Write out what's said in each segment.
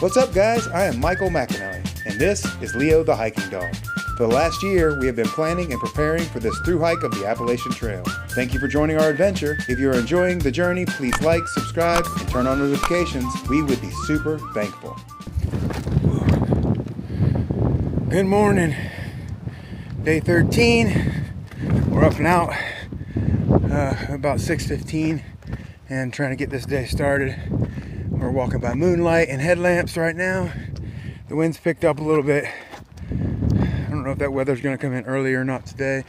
What's up, guys? I am Michael McInally, and this is Leo the Hiking Dog. For the last year, we have been planning and preparing for this through hike of the Appalachian Trail. Thank you for joining our adventure. If you're enjoying the journey, please like, subscribe, and turn on notifications. We would be super thankful. Good morning. Day 13. We're up and out uh, about 6.15 and trying to get this day started. We're walking by moonlight and headlamps right now. The wind's picked up a little bit. I don't know if that weather's going to come in early or not today.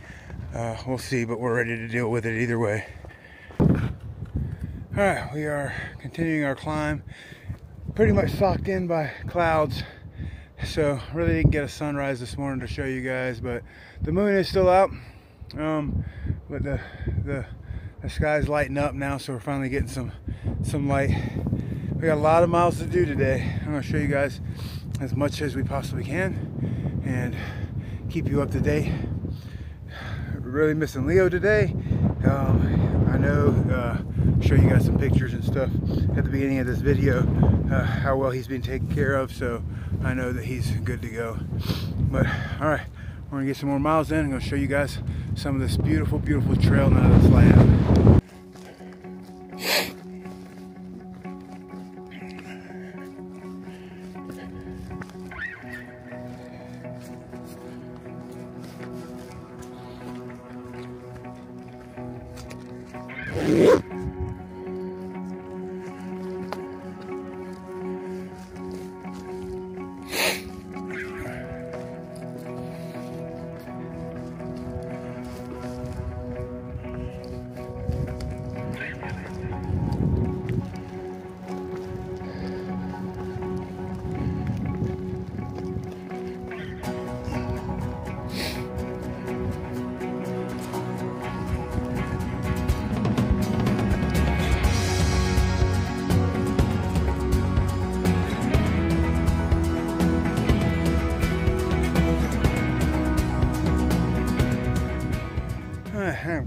Uh, we'll see, but we're ready to deal with it either way. All right, we are continuing our climb. Pretty much socked in by clouds. So really didn't get a sunrise this morning to show you guys, but the moon is still out. Um, but the, the the sky's lighting up now, so we're finally getting some some light. We got a lot of miles to do today. I'm gonna show you guys as much as we possibly can and keep you up to date. Really missing Leo today. Um, I know, uh, show you guys some pictures and stuff at the beginning of this video, uh, how well he's been taken care of, so I know that he's good to go. But, all right, we're gonna get some more miles in. I'm gonna show you guys some of this beautiful, beautiful trail now that's land.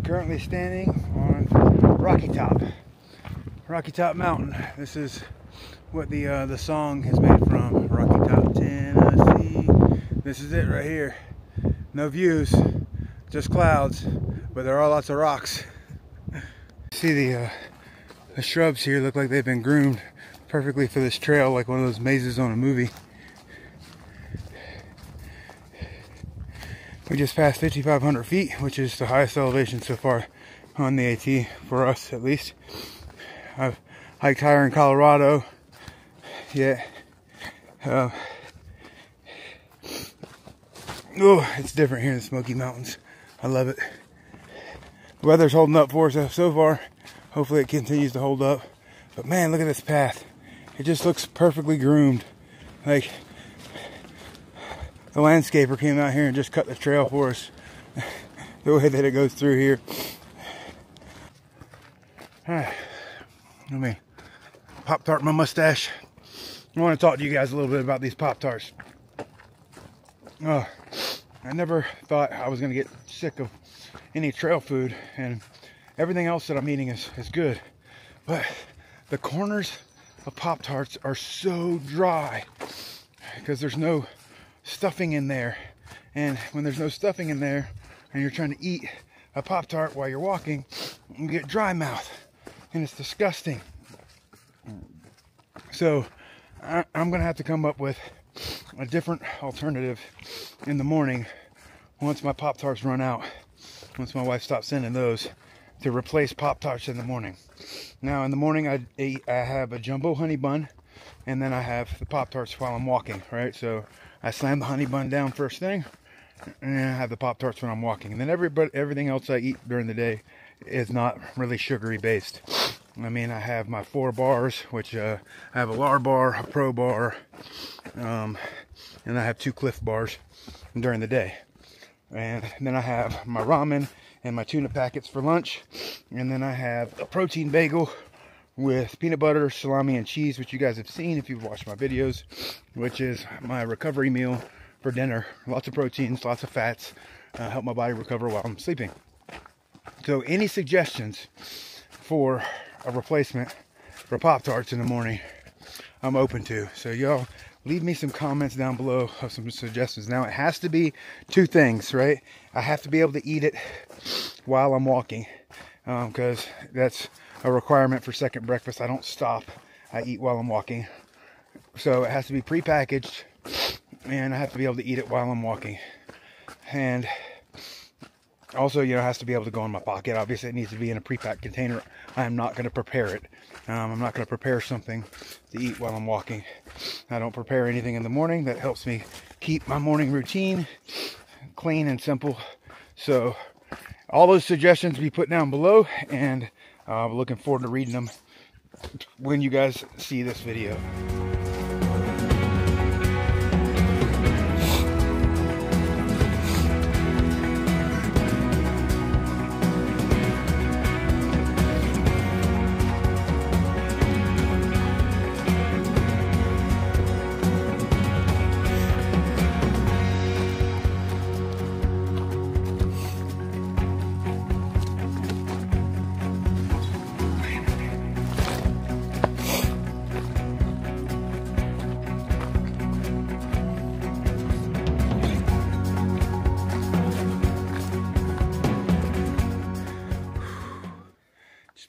Currently standing on Rocky Top, Rocky Top Mountain. This is what the uh, the song is made from. Rocky Top, Tennessee. This is it right here. No views, just clouds, but there are lots of rocks. See the uh, the shrubs here look like they've been groomed perfectly for this trail, like one of those mazes on a movie. We just passed 5,500 feet, which is the highest elevation so far on the AT, for us at least. I've hiked higher in Colorado, yet. Oh, it's different here in the Smoky Mountains. I love it. The weather's holding up for us so far. Hopefully it continues to hold up. But man, look at this path. It just looks perfectly groomed. Like, the landscaper came out here and just cut the trail for us the way that it goes through here. Let me Pop Tart my mustache. I want to talk to you guys a little bit about these Pop Tarts. Oh, I never thought I was going to get sick of any trail food, and everything else that I'm eating is, is good. But the corners of Pop Tarts are so dry because there's no stuffing in there. And when there's no stuffing in there and you're trying to eat a Pop Tart while you're walking, you get dry mouth. And it's disgusting. So I, am going to have to come up with a different alternative in the morning once my Pop Tarts run out. Once my wife stops sending those to replace Pop Tarts in the morning. Now in the morning I eat, I have a jumbo honey bun and then I have the Pop Tarts while I'm walking, right? So I slam the honey bun down first thing, and I have the Pop Tarts when I'm walking. And then every, everything else I eat during the day is not really sugary based. I mean, I have my four bars, which uh, I have a Larabar, a Pro bar, um, and I have two Clif bars during the day. And then I have my ramen and my tuna packets for lunch. And then I have a protein bagel with peanut butter, salami, and cheese, which you guys have seen if you've watched my videos, which is my recovery meal for dinner. Lots of proteins, lots of fats, uh, help my body recover while I'm sleeping. So any suggestions for a replacement for Pop-Tarts in the morning? I'm open to. So y'all leave me some comments down below of some suggestions. Now it has to be two things, right? I have to be able to eat it while I'm walking because um, that's a requirement for second breakfast. I don't stop. I eat while I'm walking. So it has to be pre-packaged and I have to be able to eat it while I'm walking. And also, you know, it has to be able to go in my pocket. Obviously, it needs to be in a pre-packed container. I am not going to prepare it. Um, I'm not going to prepare something to eat while I'm walking. I don't prepare anything in the morning. That helps me keep my morning routine clean and simple. So, all those suggestions be put down below, and uh, I'm looking forward to reading them when you guys see this video.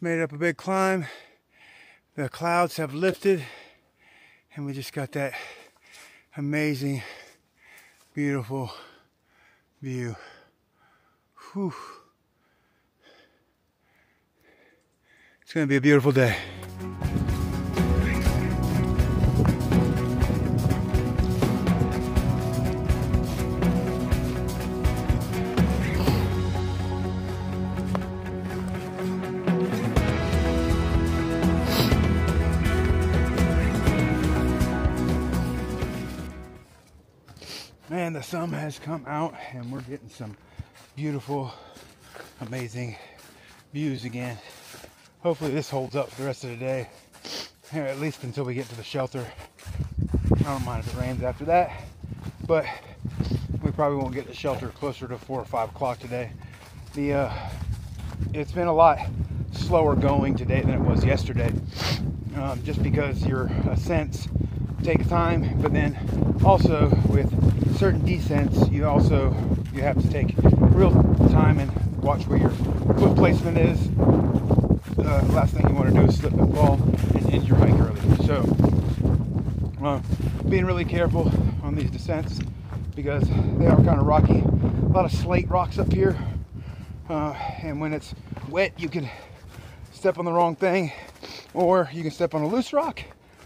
Made up a big climb. The clouds have lifted and we just got that amazing, beautiful view. Whew. It's gonna be a beautiful day. The sun has come out and we're getting some beautiful amazing views again. Hopefully this holds up for the rest of the day. Or at least until we get to the shelter. I don't mind if it rains after that but we probably won't get to shelter closer to four or five o'clock today. The uh it's been a lot slower going today than it was yesterday um, just because your ascents take time but then also with certain descents, you also you have to take real time and watch where your foot placement is. Uh, last thing you want to do is slip and fall and end your hike early. So, uh, being really careful on these descents because they are kind of rocky. A lot of slate rocks up here, uh, and when it's wet, you can step on the wrong thing, or you can step on a loose rock,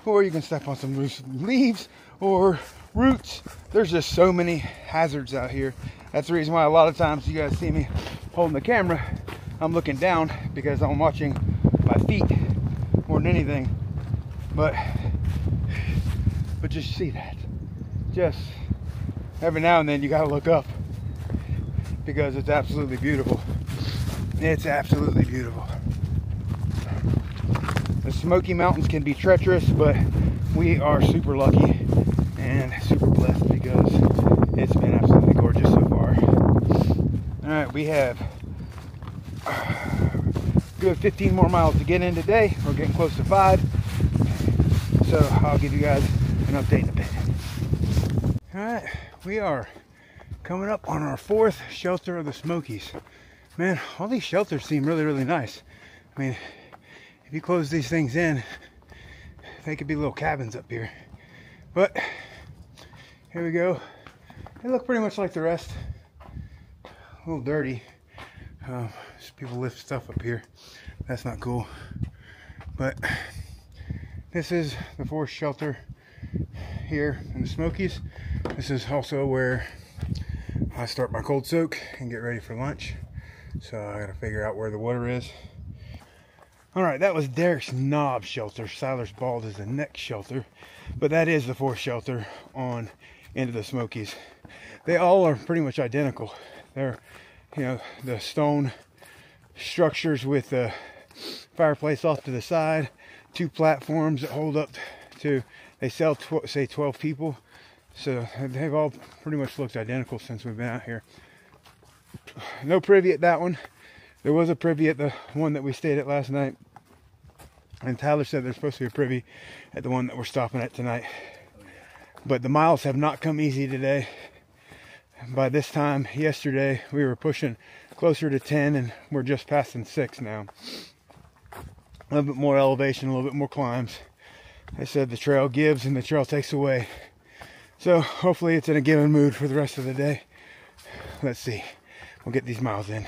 or you can step on some loose leaves, or roots. There's just so many hazards out here. That's the reason why a lot of times you guys see me holding the camera, I'm looking down because I'm watching my feet more than anything. But, but just see that. Just every now and then you gotta look up because it's absolutely beautiful. It's absolutely beautiful. The Smoky Mountains can be treacherous, but we are super lucky and super blessed because it's been absolutely gorgeous so far. All right, we have good 15 more miles to get in today. We're getting close to five. So I'll give you guys an update in a bit. All right, we are coming up on our fourth shelter of the Smokies. Man, all these shelters seem really, really nice. I mean, if you close these things in, they could be little cabins up here. But here we go. They look pretty much like the rest. A little dirty. Um, people lift stuff up here. That's not cool. But this is the fourth shelter here in the Smokies. This is also where I start my cold soak and get ready for lunch. So I gotta figure out where the water is. All right, that was Derrick's Knob shelter. Siler's Bald is the next shelter, but that is the fourth shelter on into the Smokies. They all are pretty much identical. They're, you know, the stone structures with the fireplace off to the side, two platforms that hold up to, they sell, tw say 12 people. So they've all pretty much looked identical since we've been out here. No privy at that one. There was a privy at the one that we stayed at last night. And Tyler said there's supposed to be a privy at the one that we're stopping at tonight. But the miles have not come easy today. By this time yesterday, we were pushing closer to 10 and we're just passing 6 now. A little bit more elevation, a little bit more climbs. They said the trail gives and the trail takes away. So hopefully it's in a given mood for the rest of the day. Let's see. We'll get these miles in.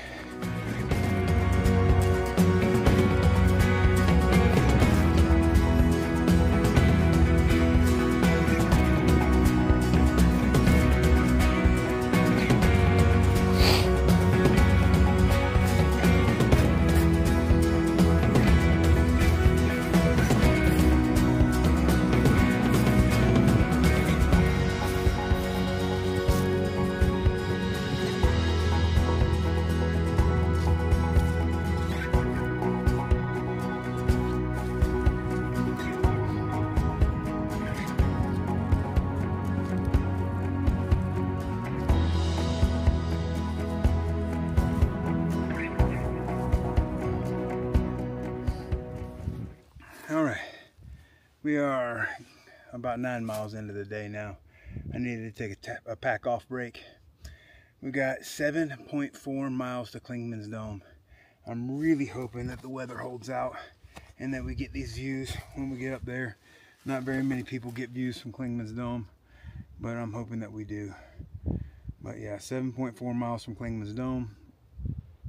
We are about nine miles into the day now. I needed to take a, a pack off break. We got 7.4 miles to Clingman's Dome. I'm really hoping that the weather holds out and that we get these views when we get up there. Not very many people get views from Clingman's Dome, but I'm hoping that we do. But yeah, 7.4 miles from Clingman's Dome,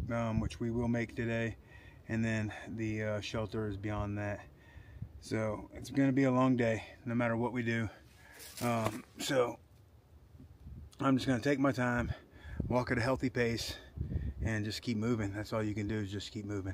um, which we will make today. And then the uh, shelter is beyond that. So it's going to be a long day, no matter what we do. Um, so I'm just going to take my time, walk at a healthy pace, and just keep moving. That's all you can do is just keep moving.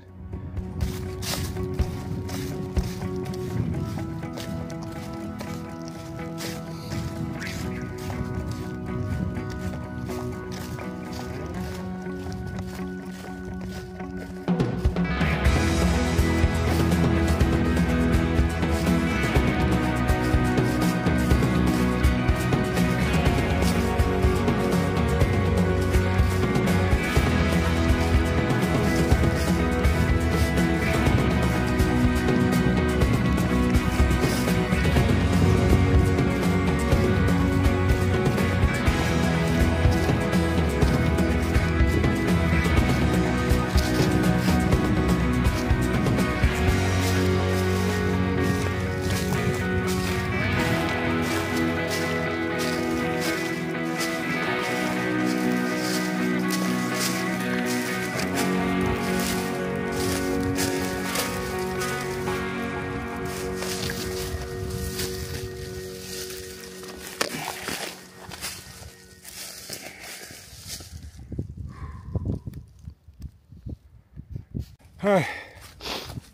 All right,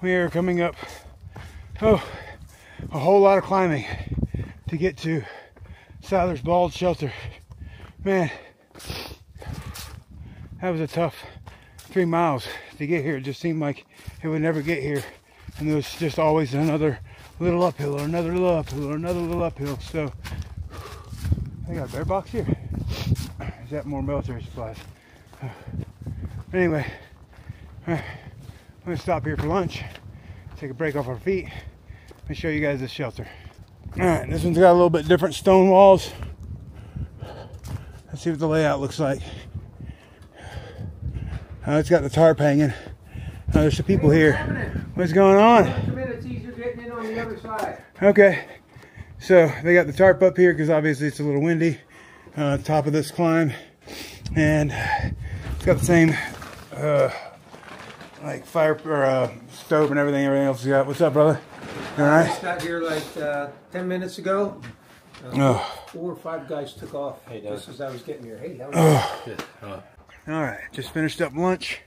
we are coming up, oh, a whole lot of climbing to get to Siler's Bald Shelter. Man, that was a tough three miles to get here. It just seemed like it would never get here. And there was just always another little uphill or another little uphill or another little uphill. So, I got a bear box here. Is that more military supplies? Anyway, I'm gonna stop here for lunch, take a break off our feet, and show you guys the shelter. All right, this one's got a little bit different stone walls. Let's see what the layout looks like. Uh, it's got the tarp hanging. Uh, there's some people here. What's going on? Okay, so they got the tarp up here because obviously it's a little windy. Uh, top of this climb, and it's got the same uh, like fire or uh, stove and everything. Everything else you got. What's up, brother? You all I right? just got here like uh, 10 minutes ago. Uh, Oh. Four or five guys took off just as I was getting here. Hey, how Oh. All right, just finished up lunch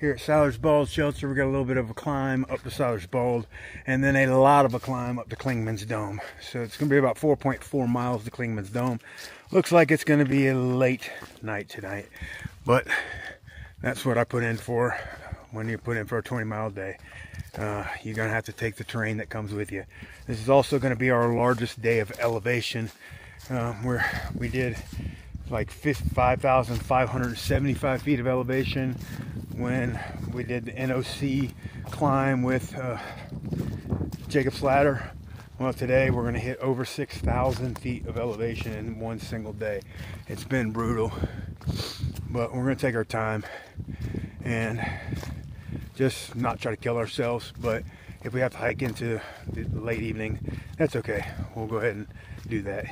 here at Siler's Bald Shelter. We got a little bit of a climb up to Siler's Bald, and then a lot of a climb up to Clingman's Dome. So it's going to be about 4.4 miles to Clingman's Dome. Looks like it's going to be a late night tonight, but that's what I put in for when you put in for a 20 mile day. Uh, you're going to have to take the terrain that comes with you. This is also going to be our largest day of elevation, uh, where we did like 5,575 feet of elevation when we did the NOC climb with uh, Jacob's Ladder. Well, today we're gonna hit over 6,000 feet of elevation in one single day. It's been brutal, but we're gonna take our time and just not try to kill ourselves. But if we have to hike into the late evening, that's okay. We'll go ahead and do that.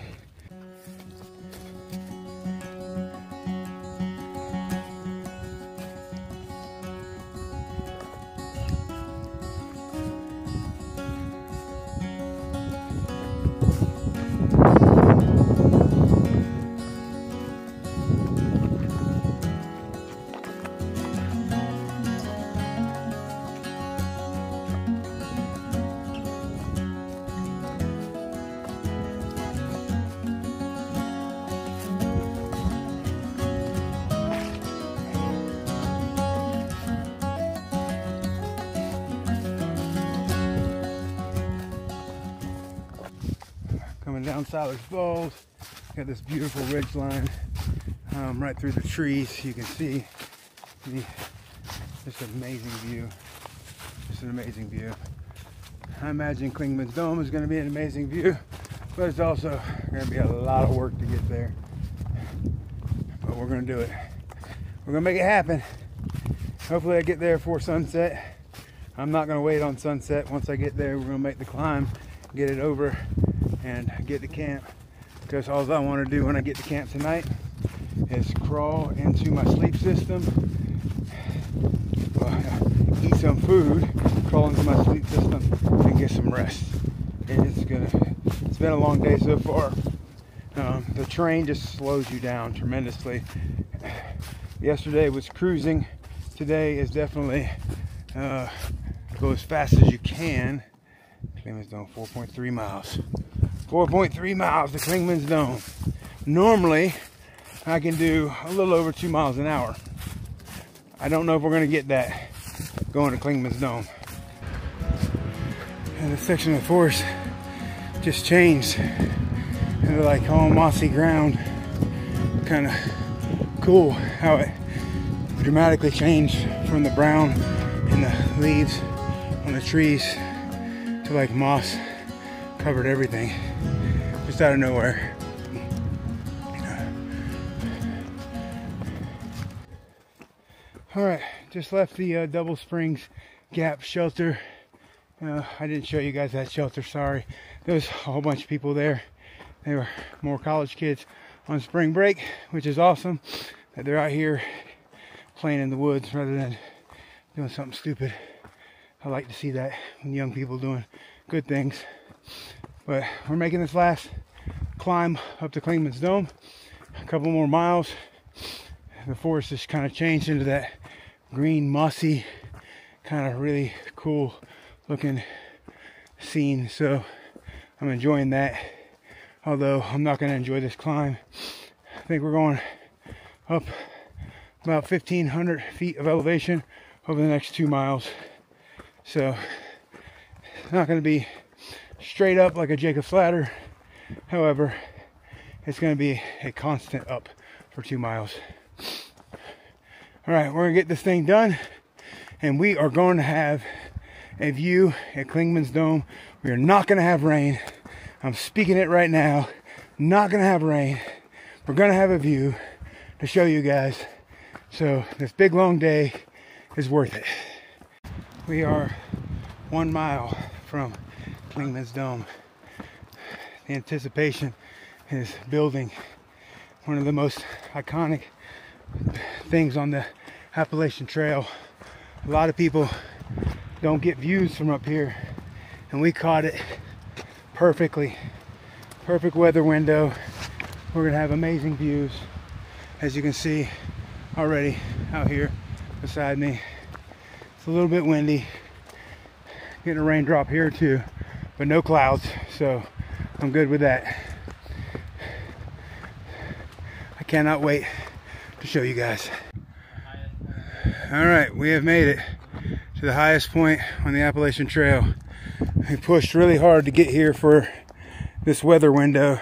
Down Siler's Falls. Got this beautiful ridge line um, right through the trees. You can see the just amazing view. Just an amazing view. I imagine Clingman's Dome is going to be an amazing view, but it's also going to be a lot of work to get there. But we're going to do it. We're going to make it happen. Hopefully I get there before sunset. I'm not going to wait on sunset. Once I get there, we're going to make the climb, get it over, and get to camp because all I want to do when I get to camp tonight is crawl into my sleep system, uh, eat some food, crawl into my sleep system, and get some rest. It's gonna. It's been a long day so far. Um, the train just slows you down tremendously. Yesterday was cruising. Today is definitely uh, go as fast as you can. Clingman's Dome 4.3 miles. 4.3 miles to Clingman's Dome. Normally, I can do a little over two miles an hour. I don't know if we're gonna get that going to Clingman's Dome. And the section of the forest just changed into like all mossy ground. Kind of cool how it dramatically changed from the brown and the leaves on the trees to like moss covered everything just out of nowhere. All right, just left the uh, Double Springs Gap shelter. Uh, I didn't show you guys that shelter, sorry. There was a whole bunch of people there. They were more college kids on spring break, which is awesome that they're out here playing in the woods rather than doing something stupid. I like to see that when young people doing good things. But we're making this last climb up to Clingman's Dome. A couple more miles. The forest just kind of changed into that green, mossy, kind of really cool looking scene. So I'm enjoying that. Although I'm not going to enjoy this climb. I think we're going up about 1500 feet of elevation over the next two miles. So it's not going to be straight up like a Jacob's ladder. However, it's going to be a constant up for two miles. All right, we're going to get this thing done and we are going to have a view at Clingman's Dome. We are not going to have rain. I'm speaking it right now. Not going to have rain. We're going to have a view to show you guys. So this big long day is worth it. We are one mile from Clingman's Dome. The anticipation is building one of the most iconic things on the Appalachian Trail. A lot of people don't get views from up here, and we caught it perfectly. Perfect weather window. We're gonna have amazing views, as you can see already out here beside me. It's a little bit windy. Getting a raindrop here too, but no clouds, so I'm good with that. I cannot wait to show you guys. All right, we have made it to the highest point on the Appalachian Trail. We pushed really hard to get here for this weather window.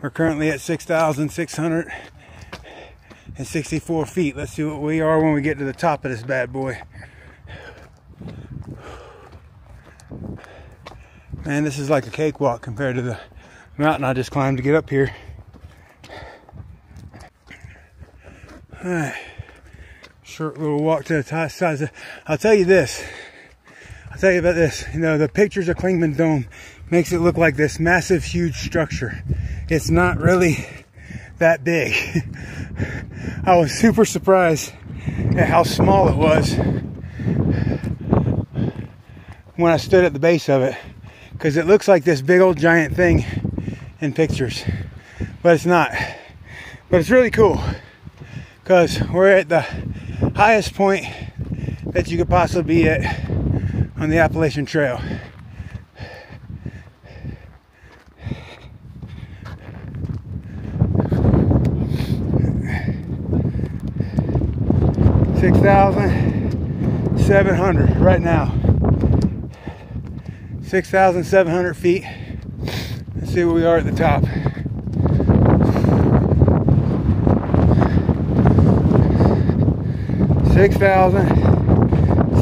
We're currently at 6,664 feet. Let's see what we are when we get to the top of this bad boy. Man, this is like a cakewalk compared to the mountain I just climbed to get up here. Alright. Short little walk to the top side. I'll tell you this. I'll tell you about this. You know, the pictures of Clingman Dome makes it look like this massive, huge structure. It's not really that big. I was super surprised at how small it was when I stood at the base of it because it looks like this big old giant thing in pictures, but it's not. But it's really cool because we're at the highest point that you could possibly be at on the Appalachian Trail. Six thousand seven hundred right now. 6,700 feet. Let's see where we are at the top. Six thousand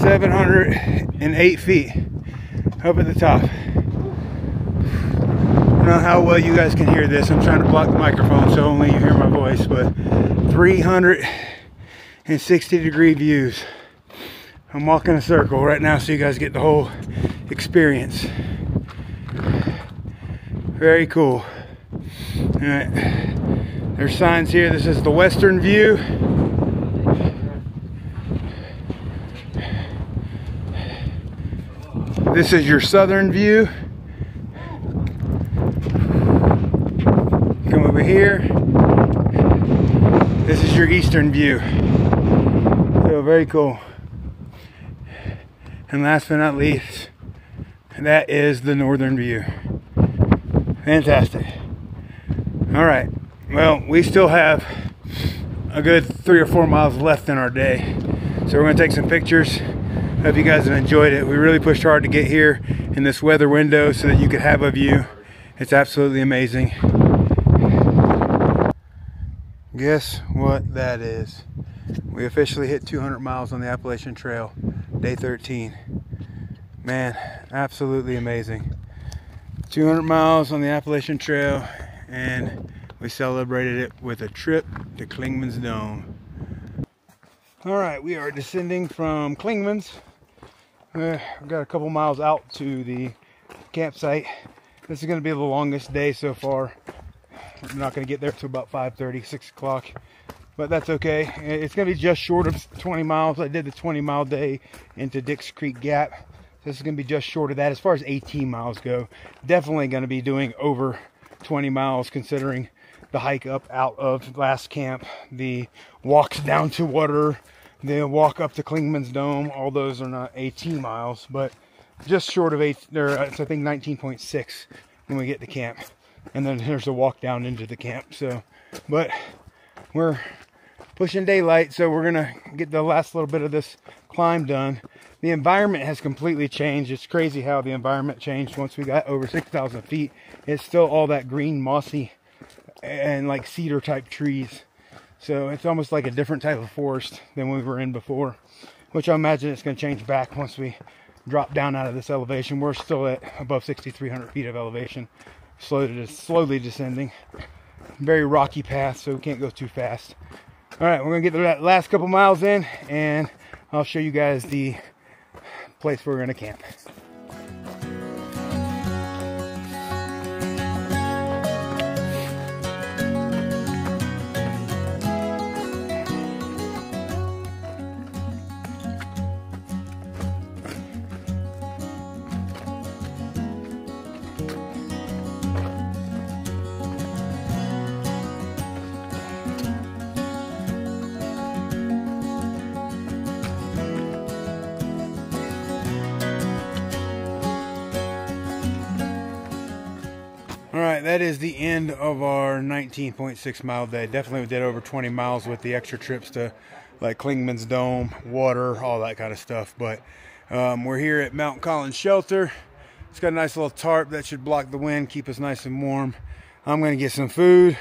seven hundred and eight feet up at the top. I don't know how well you guys can hear this. I'm trying to block the microphone so only you hear my voice, but 360 degree views. I'm walking a circle right now so you guys get the whole experience. Very cool. All right. There's signs here. This is the western view. This is your southern view. Come over here. This is your eastern view. So very cool. And last but not least, that is the northern view. Fantastic. All right. Well, we still have a good three or four miles left in our day. So we're going to take some pictures. Hope you guys have enjoyed it. We really pushed hard to get here in this weather window so that you could have a view. It's absolutely amazing. Guess what that is? We officially hit 200 miles on the Appalachian Trail, day 13. Man, absolutely amazing. 200 miles on the Appalachian Trail, and we celebrated it with a trip to Clingman's Dome. All right, we are descending from Clingman's Uh, we've got a couple miles out to the campsite. This is going to be the longest day so far. We're not going to get there till about 5:30, 6 o'clock, but that's okay. It's going to be just short of 20 miles. I did the 20 mile day into Dicks Creek Gap. This is going to be just short of that. As far as 18 miles go, definitely going to be doing over 20 miles considering the hike up out of last camp, the walks down to water, the walk up to Clingman's Dome. All those are not 18 miles, but just short of eight. There, uh, it's I think 19.6 when we get to camp, and then there's a walk down into the camp. So, but we're pushing daylight, so we're gonna get the last little bit of this climb done the environment has completely changed. It's crazy how the environment changed once we got over 6,000 feet. It's still all that green, mossy, and like cedar type trees. So it's almost like a different type of forest than we were in before, which I imagine it's going to change back once we drop down out of this elevation. We're still at above 6,300 feet of elevation, slowly, slowly descending. Very rocky path, so we can't go too fast. All right, we're going to get the last couple miles in, and I'll show you guys the place where we're going to camp. That is the end of our 19.6 mile day. Definitely did over 20 miles with the extra trips to like Clingman's Dome, water, all that kind of stuff. But um, we're here at Mount Collins Shelter. It's got a nice little tarp that should block the wind, keep us nice and warm. I'm gonna get some food.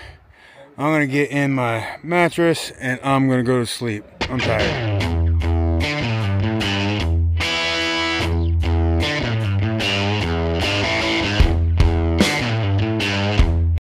I'm gonna get in my mattress and I'm gonna go to sleep. I'm tired.